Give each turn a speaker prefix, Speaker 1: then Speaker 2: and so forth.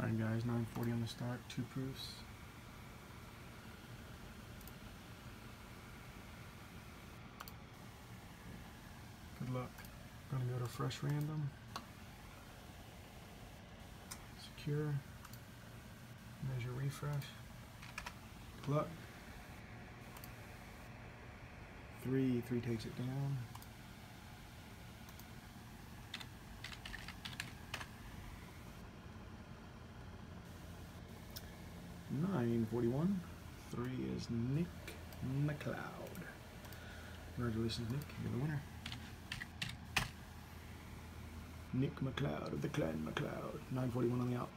Speaker 1: Alright guys, 940 on the start, two proofs. Good luck. Gonna go to fresh random. Secure. Measure refresh. Good luck. Three, three takes it down. Nine forty-one. Three is Nick McLeod. Congratulations, Nick. You're the winner. Nick McLeod of the Clan McLeod. 941 on the out.